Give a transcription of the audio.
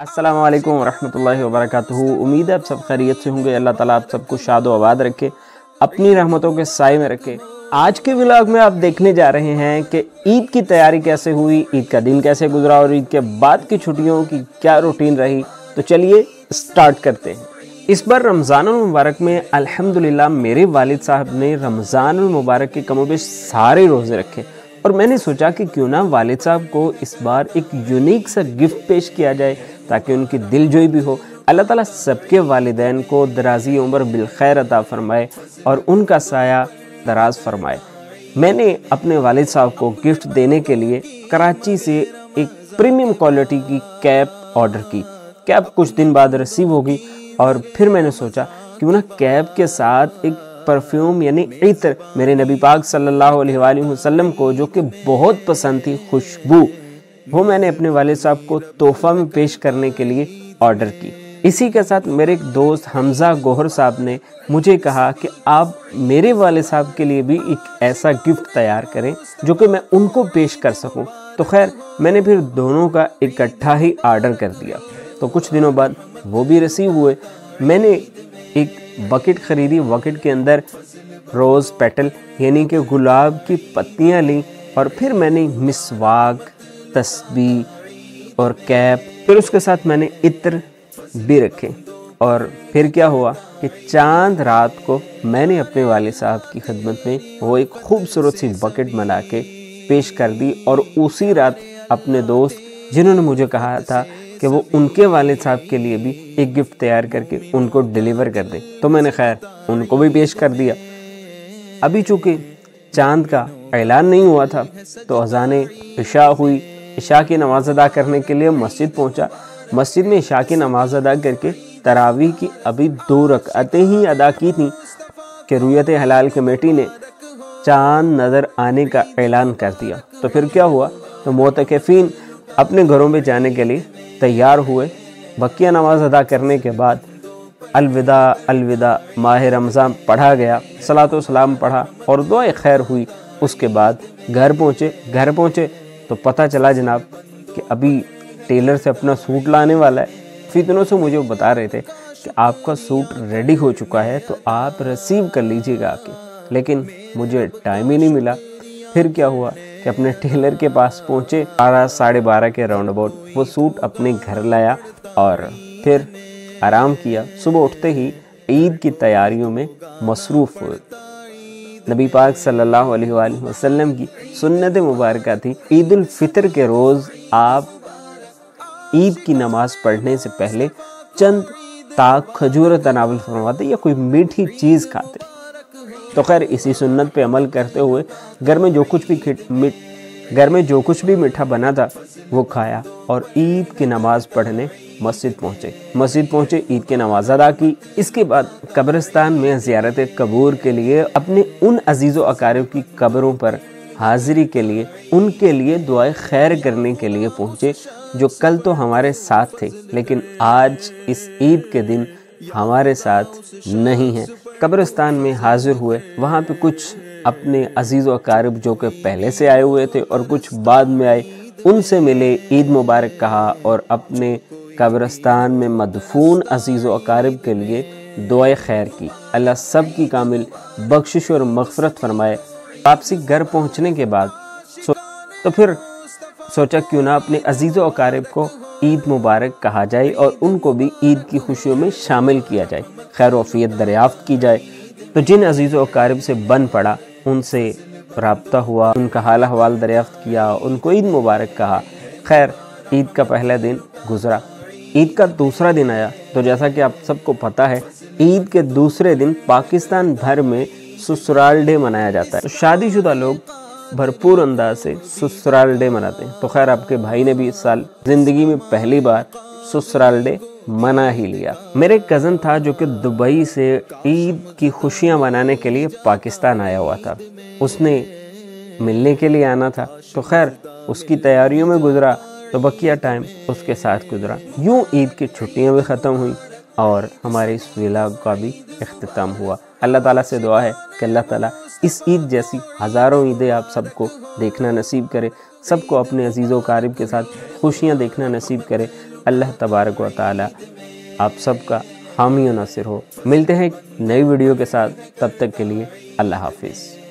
अस्सलाम वालेकुम रहमतुल्लाहि व उम्मीद है आप सब खैरियत से होंगे। अल्लाह ताला आप सबको शाद आबाद रखे, अपनी रहमतों के साय में रखे। आज के व्लॉग में आप देखने जा रहे हैं कि ईद की तैयारी कैसे हुई, ईद का दिन कैसे गुजरा और ईद के बाद की छुट्टियों की क्या रूटीन रही। तो चलिए स्टार्ट करते हैं। इस बार रमज़ान मुबारक में अल्हम्दुलिल्लाह मेरे वालिद साहब ने रमज़ान मुबारक के कमोबेश सारे रोज़े रखे। और मैंने सोचा कि क्यों ना वालिद साहब को इस बार एक यूनिक सा गिफ्ट पेश किया जाए, ताकि उनकी दिल जोई भी हो। अल्लाह ताला सबके वालिदैन को दराजी उम्र बिलखैर अता फरमाए और उनका साया दराज फरमाए। मैंने अपने वालिद साहब को गिफ्ट देने के लिए कराची से एक प्रीमियम क्वालिटी की कैप ऑर्डर की। कैप कुछ दिन बाद रिसीव होगी और फिर मैंने सोचा, क्यों ना कैब के साथ एक परफ्यूम यानी इत्र मेरे नबी पाक सल्लल्लाहु अलैहि वसल्लम को, जो कि बहुत पसंद थी, खुशबू। वो मैंने अपने वाले साहब को तोहफा में पेश करने के लिए ऑर्डर की। इसी के साथ मेरे एक दोस्त हमज़ा गोहर साहब ने मुझे कहा कि आप मेरे वाले साहब के लिए भी एक ऐसा गिफ्ट तैयार करें, जो कि मैं उनको पेश कर सकूँ। तो खैर, मैंने फिर दोनों का इकट्ठा ही आर्डर कर दिया। तो कुछ दिनों बाद वो भी रिसीव हुए। मैंने एक बकेट ख़रीदी। बकेट के अंदर रोज़ पेटल, यानी कि गुलाब की पत्तियाँ ली और फिर मैंने मिसवाक, तस्बी और कैप, फिर उसके साथ मैंने इत्र भी रखे। और फिर क्या हुआ कि चाँद रात को मैंने अपने वाले साहब की खदमत में वो एक खूबसूरत सी बकेट बना के पेश कर दी और उसी रात अपने दोस्त, जिन्होंने मुझे कहा था कि वो उनके वाले साहब के लिए भी एक गिफ्ट तैयार करके उनको डिलीवर कर दे। तो मैंने खैर उनको भी पेश कर दिया। अभी चूँकि चाँद का ऐलान नहीं हुआ था तो अजान इशा हुई। इशा की नमाज़ अदा करने के लिए मस्जिद पहुँचा। मस्जिद में इशा की नमाज़ अदा करके तरावी की अभी दो रकअतें ही अदा की थी कि रुयत हलाल कमेटी ने चाँद नज़र आने का ऐलान कर दिया। तो फिर क्या हुआ? तो मोतकफ़ीन अपने घरों में जाने के लिए तैयार हुए। बकिया नमाज़ अदा करने के बाद अलविदा अलविदा, माह रमज़ान पढ़ा गया। सलात सलाम पढ़ा और दुआ खैर हुई। उसके बाद घर पहुँचे। घर पहुँचे तो पता चला जनाब कि अभी टेलर से अपना सूट लाने वाला है। फिर दिनों से मुझे बता रहे थे कि आपका सूट रेडी हो चुका है तो आप रिसीव कर लीजिएगा आके। लेकिन मुझे टाइम ही नहीं मिला। फिर क्या हुआ कि अपने टेलर के पास पहुँचे, बारह, साढ़े बारह के राउंड अबाउट वो सूट अपने घर लाया और फिर आराम किया। सुबह उठते ही ईद की तैयारियों में मसरूफ़ हुए। नबी पाक सल्लल्लाहु अलैहि वसल्लम की सुन्नत मुबारक थी। ईद उल फितर के रोज़ आप ईद की नमाज़ पढ़ने से पहले चंद ताक खजूर तनावल फरमाते या कोई मीठी चीज़ खाते। तो खैर, इसी सुन्नत पे अमल करते हुए घर में जो कुछ भी मिठ घर में जो कुछ भी मीठा बना था, वो खाया और ईद की नमाज़ पढ़ने मस्जिद पहुँचे। मस्जिद पहुँचे, ईद की नमाज़ अदा की। इसके बाद कब्रिस्तान में ज़्यारत कबूर के लिए, अपने उन अज़ीज़ अकारब की कब्रों पर हाजिरी के लिए, उनके लिए दुआ खैर करने के लिए पहुँचे, जो कल तो हमारे साथ थे, लेकिन आज इस ईद के दिन हमारे साथ नहीं हैं। कब्रिस्तान में हाजिर हुए, वहाँ पे कुछ अपने अज़ीज़ अकारब जो कि पहले से आए हुए थे और कुछ बाद में आए, उनसे मिले ईद मुबारक कहा और अपने कब्रस्तान में मदफून अज़ीज़ व अकारब के लिए दुआ खैर की। अल्लाह सब की कामिल बख्शिश और मगफरत फरमाए। वापसी घर पहुँचने के बाद तो फिर सोचा क्यों ना अपने अज़ीज़ व अकारब को ईद मुबारक कहा जाए और उनको भी ईद की खुशियों में शामिल किया जाए। खैर वफ़ीत दरियाफ़्त की जाए। तो जिन अज़ीज़ अकारब से बन पड़ा, उनसे रबता हुआ, उनका हाल हवाल दरियाफ़्त किया, उनको ईद मुबारक कहा। खैर, ईद का पहला दिन गुजरा। ईद का दूसरा दिन आया। तो जैसा कि आप सबको पता है, ईद के दूसरे दिन पाकिस्तान भर में ससुराल डे मनाया जाता है। तो शादीशुदा लोग भरपूर अंदाज से ससुराल डे मनाते हैं। तो खैर, आपके भाई ने भी इस साल ज़िंदगी में पहली बार ससुराल डे मना ही लिया। मेरे कज़न था जो कि दुबई से ईद की खुशियाँ मनाने के लिए पाकिस्तान आया हुआ था। उसने मिलने के लिए आना था। तो खैर, उसकी तैयारियों में गुजरा तो बकिया टाइम उसके साथ गुजरा। यूँ ईद की छुट्टियाँ भी ख़त्म हुई और हमारे इस विलाग का भी अख्ताम हुआ। अल्लाह ताला से दुआ है कि अल्लाह ताला इस ईद जैसी हज़ारों ईदें आप सबको देखना नसीब करे, सबको अपने अज़ीज़ व कारब के साथ खुशियाँ देखना नसीब करे अल्लाह तबारक व आप सबका हामी नासिर हो। मिलते हैं नई वीडियो के साथ। तब तक के लिए अल्लाह हाफिज़।